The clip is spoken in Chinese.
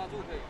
抓住可以